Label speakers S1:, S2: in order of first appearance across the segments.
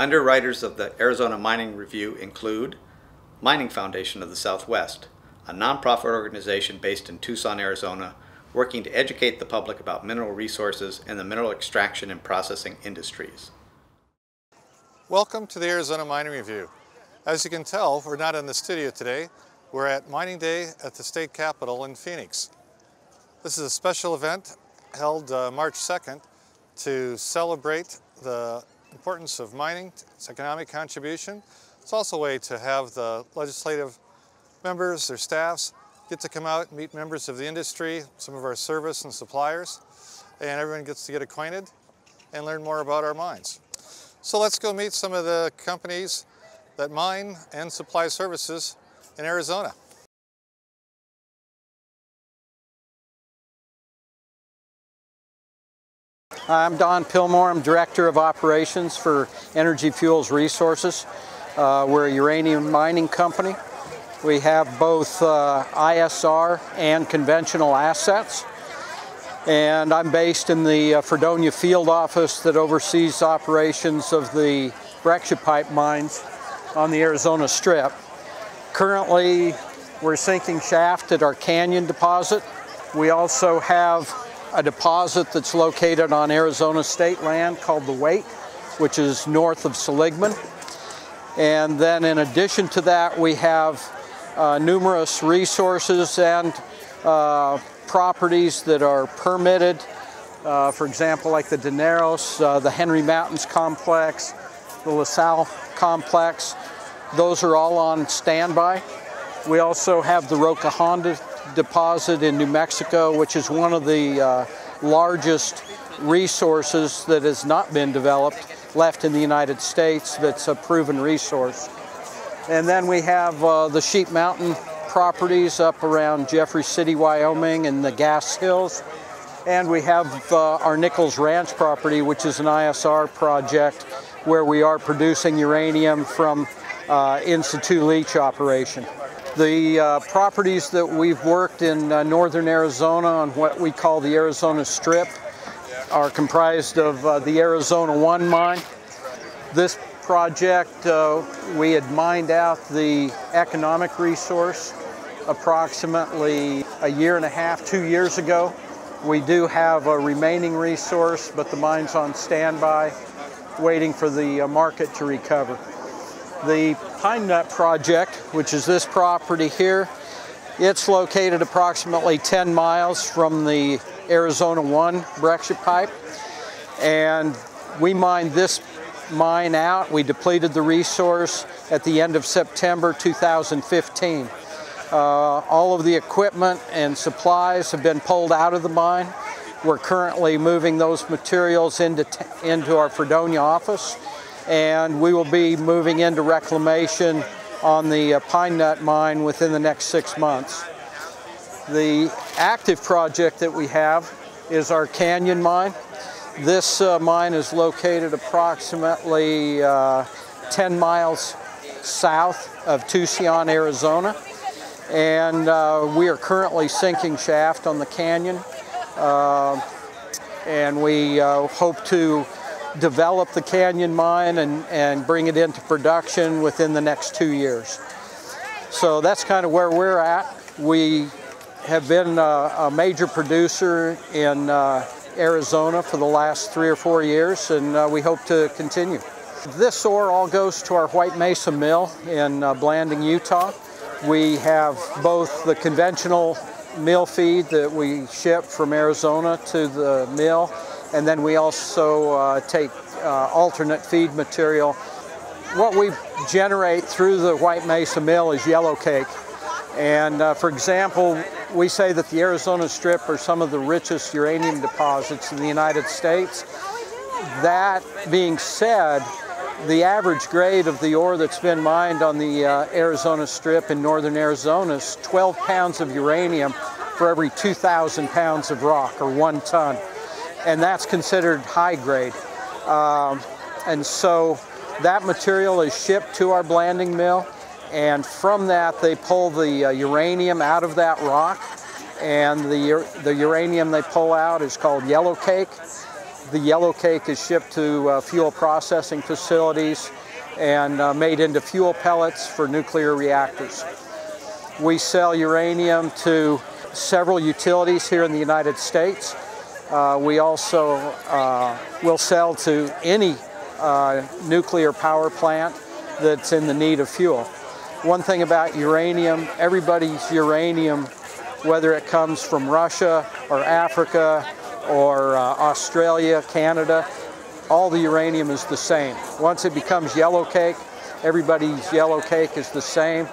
S1: Underwriters of the Arizona Mining Review include Mining Foundation of the Southwest, a nonprofit organization based in Tucson, Arizona, working to educate the public about mineral resources and the mineral extraction and processing industries.
S2: Welcome to the Arizona Mining Review. As you can tell, we're not in the studio today. We're at Mining Day at the state capitol in Phoenix. This is a special event held uh, March 2nd to celebrate the importance of mining, its economic contribution. It's also a way to have the legislative members, their staffs, get to come out and meet members of the industry, some of our service and suppliers, and everyone gets to get acquainted and learn more about our mines. So let's go meet some of the companies that mine and supply services in Arizona.
S3: I'm Donn Pillmore. I'm Director of Operations for Energy Fuels Resources. Uh, we're a uranium mining company. We have both uh, ISR and conventional assets. And I'm based in the uh, Fredonia field office that oversees operations of the breccia pipe mines on the Arizona Strip. Currently, we're sinking shaft at our Canyon deposit. We also have a deposit that's located on Arizona state land called the Wake, which is north of Seligman. And then in addition to that, we have uh, numerous resources and uh, properties that are permitted. Uh, for example, like the Daneros, uh, the Henry Mountains Complex, the La Sal Complex. Those are all on standby. We also have the Roca Honda deposit in New Mexico, which is one of the uh, largest resources that has not been developed left in the United States that's a proven resource. And then we have uh, the Sheep Mountain properties up around Jeffrey City, Wyoming and the Gas Hills. And we have uh, our Nichols Ranch property, which is an ISR project where we are producing uranium from uh, in situ leach operation. The uh, properties that we've worked in uh, northern Arizona on what we call the Arizona Strip are comprised of uh, the Arizona 1 mine. This project, uh, we had mined out the economic resource approximately a year and a half, two years ago. We do have a remaining resource, but the mine's on standby, waiting for the uh, market to recover. The Pine Nut project, which is this property here, it's located approximately 10 miles from the Arizona 1 breccia pipe. And we mined this mine out. We depleted the resource at the end of September 2015. Uh, all of the equipment and supplies have been pulled out of the mine. We're currently moving those materials into, into our Fredonia office and we will be moving into reclamation on the uh, pine nut mine within the next six months. The active project that we have is our Canyon mine. This uh, mine is located approximately uh, 10 miles south of Tusayan, Arizona. And uh, we are currently sinking shaft on the canyon. Uh, and we uh, hope to develop the canyon mine and, and bring it into production within the next two years. So that's kind of where we're at. We have been a, a major producer in uh, Arizona for the last three or four years, and uh, we hope to continue. This ore all goes to our White Mesa mill in uh, Blanding, Utah. We have both the conventional mill feed that we ship from Arizona to the mill and then we also uh, take uh, alternate feed material. What we generate through the White Mesa Mill is yellow cake. And uh, for example, we say that the Arizona Strip are some of the richest uranium deposits in the United States. That being said, the average grade of the ore that's been mined on the uh, Arizona Strip in northern Arizona is 12 pounds of uranium for every 2,000 pounds of rock, or one ton and that's considered high grade. Um, and so that material is shipped to our blanding mill, and from that they pull the uh, uranium out of that rock, and the, the uranium they pull out is called yellow cake. The yellow cake is shipped to uh, fuel processing facilities and uh, made into fuel pellets for nuclear reactors. We sell uranium to several utilities here in the United States. Uh, we also uh, will sell to any uh, nuclear power plant that's in the need of fuel. One thing about uranium, everybody's uranium, whether it comes from Russia or Africa or uh, Australia, Canada, all the uranium is the same. Once it becomes yellow cake, everybody's yellow cake is the same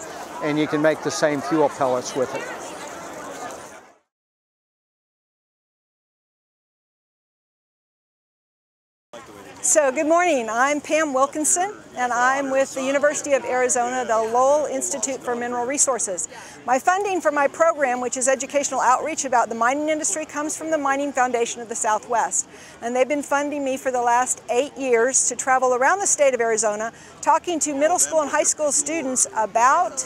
S3: and you can make the same fuel pellets with it.
S4: So good morning, I'm Pam Wilkinson and I'm with the University of Arizona, the Lowell Institute for Mineral Resources. My funding for my program, which is educational outreach about the mining industry, comes from the Mining Foundation of the Southwest. And they've been funding me for the last eight years to travel around the state of Arizona talking to middle school and high school students about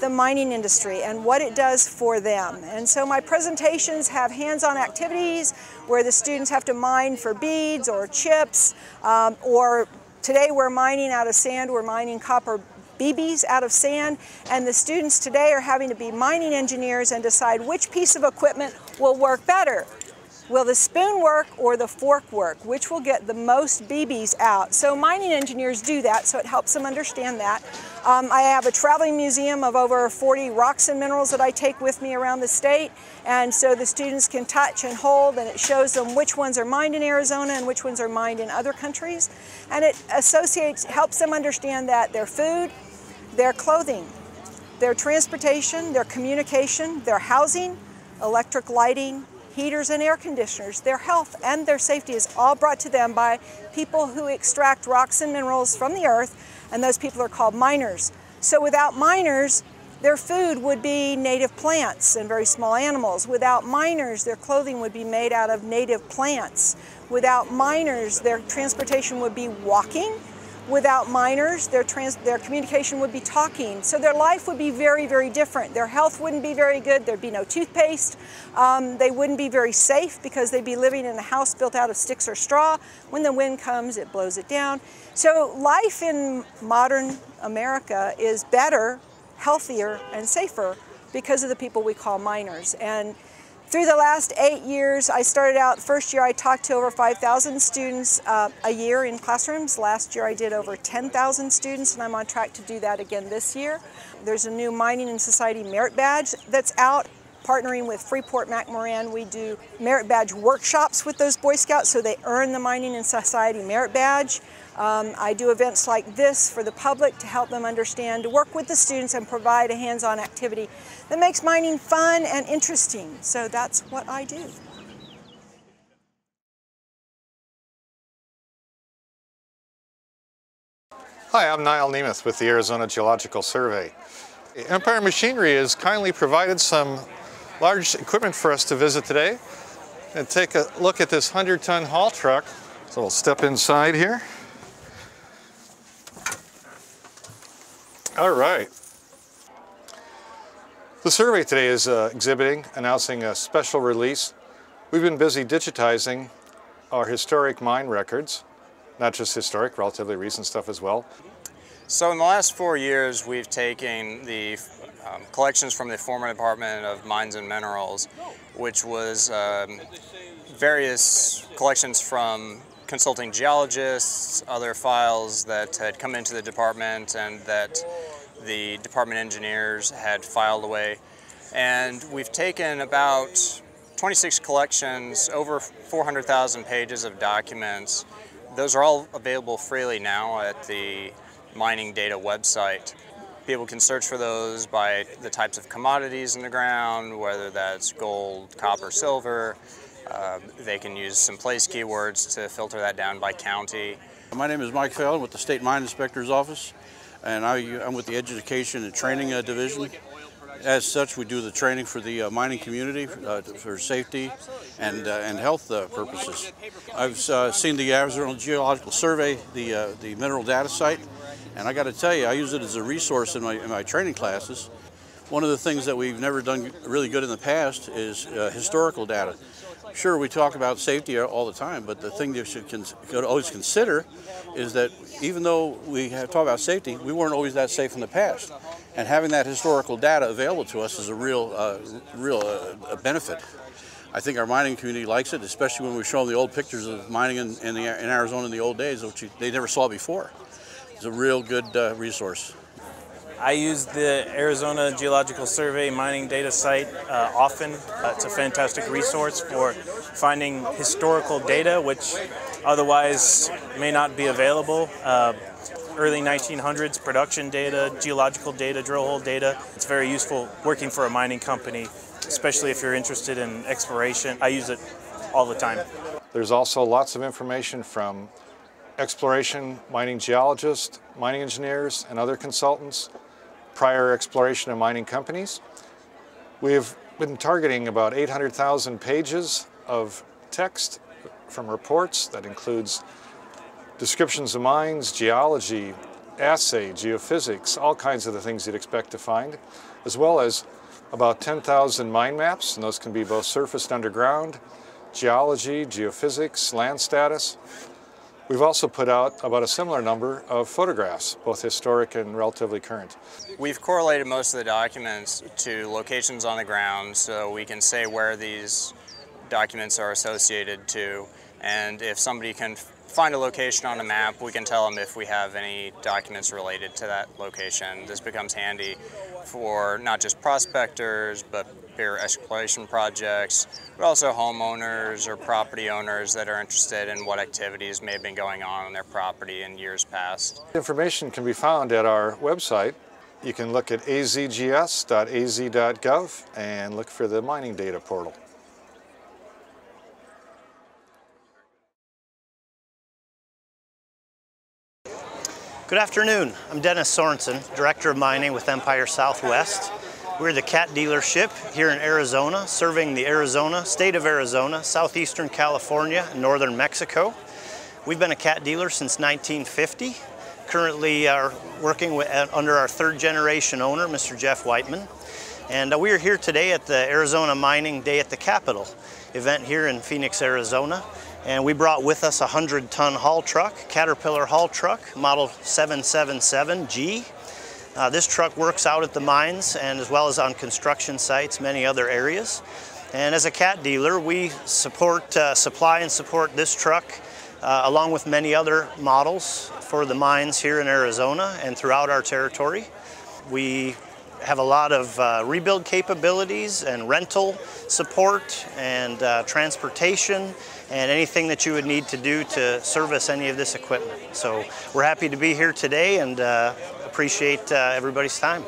S4: the mining industry and what it does for them. And so my presentations have hands-on activities where the students have to mine for beads or chips, um, or today we're mining out of sand, we're mining copper BBs out of sand, and the students today are having to be mining engineers and decide which piece of equipment will work better. Will the spoon work or the fork work? Which will get the most BBs out? So mining engineers do that, so it helps them understand that. Um, I have a traveling museum of over 40 rocks and minerals that I take with me around the state, and so the students can touch and hold, and it shows them which ones are mined in Arizona and which ones are mined in other countries. And it associates, helps them understand that their food, their clothing, their transportation, their communication, their housing, electric lighting, heaters and air conditioners, their health and their safety is all brought to them by people who extract rocks and minerals from the earth, and those people are called miners. So without miners, their food would be native plants and very small animals. Without miners, their clothing would be made out of native plants. Without miners, their transportation would be walking Without miners, their, their communication would be talking. So their life would be very, very different. Their health wouldn't be very good. There'd be no toothpaste. Um, they wouldn't be very safe because they'd be living in a house built out of sticks or straw. When the wind comes, it blows it down. So life in modern America is better, healthier, and safer because of the people we call miners. And through the last eight years, I started out, first year I talked to over 5,000 students uh, a year in classrooms. Last year I did over 10,000 students and I'm on track to do that again this year. There's a new Mining and Society Merit Badge that's out partnering with Freeport-McMoRan, we do merit badge workshops with those Boy Scouts so they earn the Mining and Society Merit Badge. Um, I do events like this for the public to help them understand, to work with the students and provide a hands-on activity that makes mining fun and interesting. So that's what I do.
S2: Hi, I'm Nyal Niemuth with the Arizona Geological Survey. Empire Machinery has kindly provided some large equipment for us to visit today and take a look at this 100 ton haul truck. So we'll step inside here. All right. The survey today is uh, exhibiting, announcing a special release. We've been busy digitizing our historic mine records, not just historic, relatively recent stuff as well.
S5: So in the last four years, we've taken the um, collections from the former Department of Mines and Minerals, which was um, various collections from consulting geologists, other files that had come into the department and that the department engineers had filed away. And we've taken about 26 collections, over 400,000 pages of documents. Those are all available freely now at the mining data website. People can search for those by the types of commodities in the ground, whether that's gold, copper, silver. Uh, they can use some place keywords to filter that down by county.
S6: My name is Mike Feld with the State Mine Inspector's Office, and I, am with the Education and Training uh, Division. As such, we do the training for the uh, mining community uh, for safety and, uh, and health uh, purposes. I've uh, seen the Arizona Geological Survey, the, the mineral data site, and I got to tell you, I use it as a resource in my, in my training classes. One of the things that we've never done really good in the past is historical data. Sure, we talk about safety all the time, but the thing you should always consider is that even though we talk about safety, we weren't always that safe in the past. And having that historical data available to us is a real, uh, real uh, benefit. I think our mining community likes it, especially when we show them the old pictures of mining in, in, the, in Arizona in the old days, which they never saw before. It's a real good uh, resource.
S7: I use the Arizona Geological Survey mining data site uh, often. Uh, it's a fantastic resource for finding historical data which otherwise may not be available. Uh, early 1900s production data, geological data, drill hole data. It's very useful working for a mining company, especially if you're interested in exploration. I use it all the time.
S2: There's also lots of information from exploration, mining geologists, mining engineers, and other consultants, prior exploration and mining companies. We've been targeting about 800,000 pages of text from reports that includes descriptions of mines, geology, assay, geophysics, all kinds of the things you'd expect to find, as well as about 10,000 mine maps, and those can be both surface and underground, geology, geophysics, land status. We've also put out about a similar number of photographs, both historic and relatively current.
S5: We've correlated most of the documents to locations on the ground so we can say where these documents are associated to and if somebody can find a location on a map, we can tell them if we have any documents related to that location. This becomes handy for not just prospectors, but bigger exploration projects, but also homeowners or property owners that are interested in what activities may have been going on on their property in years past.
S2: Information can be found at our website. You can look at azgs.az.gov and look for the mining data portal.
S8: Good afternoon. I'm Dennis Sorensen, Director of Mining with Empire Southwest. We're the cat dealership here in Arizona, serving the Arizona, state of Arizona, southeastern California, and northern Mexico. We've been a cat dealer since 1950. Currently are working with, uh, under our third generation owner, Mr. Jeff Whiteman. And uh, we are here today at the Arizona Mining Day at the Capitol event here in Phoenix, Arizona. And we brought with us a 100 ton haul truck, Caterpillar haul truck, model 777G. Uh, this truck works out at the mines and as well as on construction sites, many other areas. And as a cat dealer, we support, uh, supply and support this truck uh, along with many other models for the mines here in Arizona and throughout our territory. We have a lot of uh, rebuild capabilities and rental support and uh, transportation and anything that you would need to do to service any of this equipment. So we're happy to be here today and uh, appreciate uh, everybody's time.